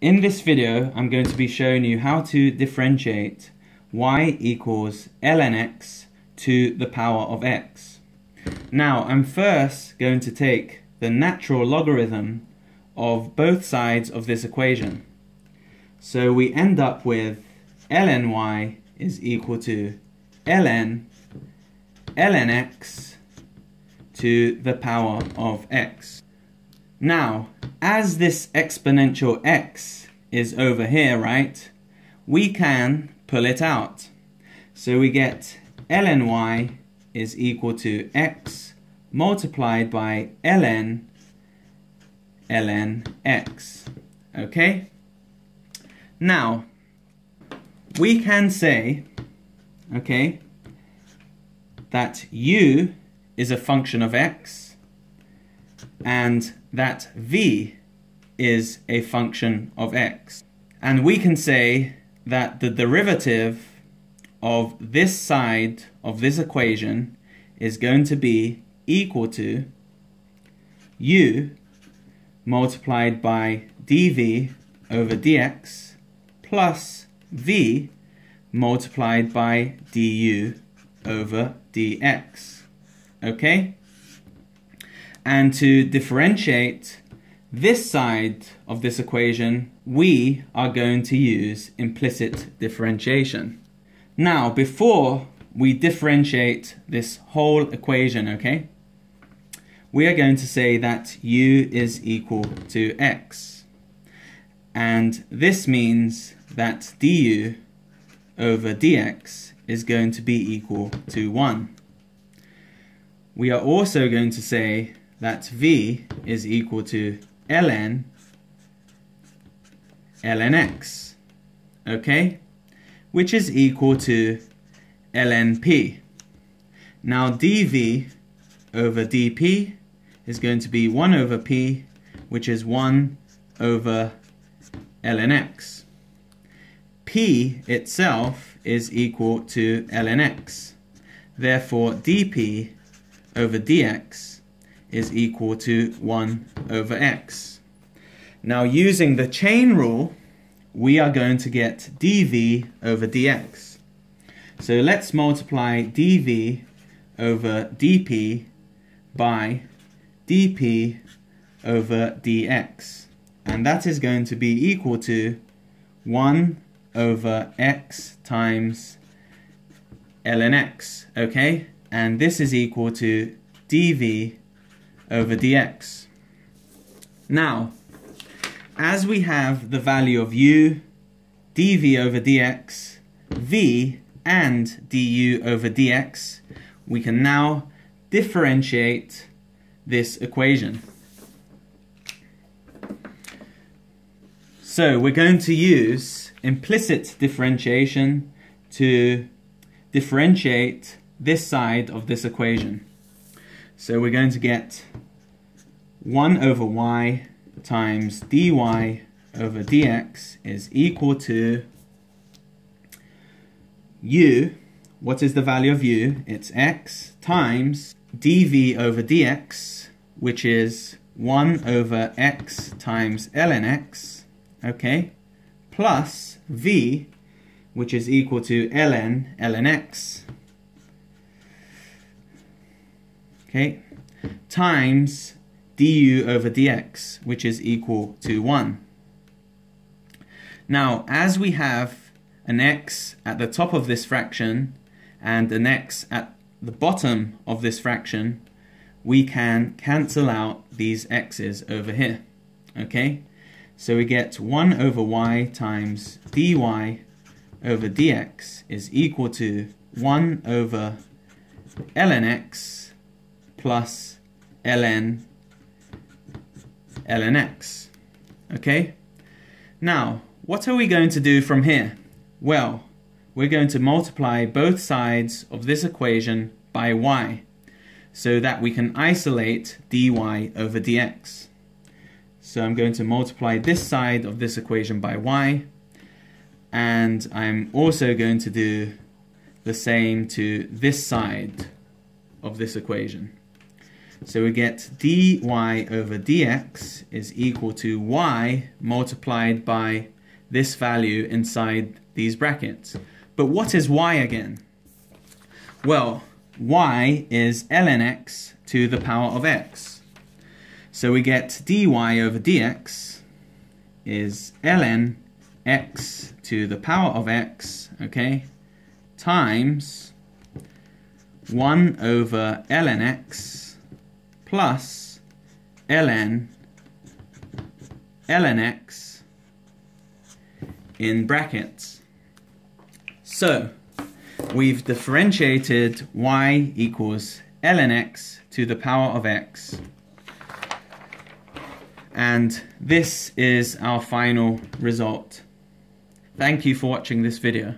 In this video, I'm going to be showing you how to differentiate y equals ln x to the power of x. Now, I'm first going to take the natural logarithm of both sides of this equation. So we end up with ln y is equal to ln ln x to the power of x. Now, as this exponential x is over here, right, we can pull it out. So we get ln y is equal to x multiplied by ln ln x. Okay? Now, we can say, okay, that u is a function of x and that v is a function of x. And we can say that the derivative of this side of this equation is going to be equal to u multiplied by dv over dx plus v multiplied by du over dx. Okay? And to differentiate this side of this equation, we are going to use implicit differentiation. Now, before we differentiate this whole equation, okay, we are going to say that u is equal to x. And this means that du over dx is going to be equal to 1. We are also going to say that v is equal to ln ln x, okay? Which is equal to ln p. Now dv over dp is going to be 1 over p, which is 1 over ln x. p itself is equal to ln x. Therefore dp over dx is equal to 1 over x. Now using the chain rule, we are going to get dv over dx. So let's multiply dv over dp by dp over dx. And that is going to be equal to 1 over x times ln x, okay? And this is equal to dv over dx. Now, as we have the value of u, dv over dx, v, and du over dx, we can now differentiate this equation. So we're going to use implicit differentiation to differentiate this side of this equation. So we're going to get 1 over y times dy over dx is equal to u. What is the value of u? It's x times dv over dx, which is 1 over x times ln x, okay, plus v, which is equal to ln ln x, okay, times du over dx, which is equal to 1. Now, as we have an x at the top of this fraction and an x at the bottom of this fraction, we can cancel out these x's over here. Okay? So we get 1 over y times dy over dx is equal to 1 over ln x plus ln ln x. Okay? Now, what are we going to do from here? Well, we're going to multiply both sides of this equation by y so that we can isolate dy over dx. So I'm going to multiply this side of this equation by y and I'm also going to do the same to this side of this equation. So we get dy over dx is equal to y multiplied by this value inside these brackets. But what is y again? Well, y is ln x to the power of x. So we get dy over dx is ln x to the power of x, okay, times 1 over ln x plus ln ln x in brackets. So, we've differentiated y equals ln x to the power of x. And this is our final result. Thank you for watching this video.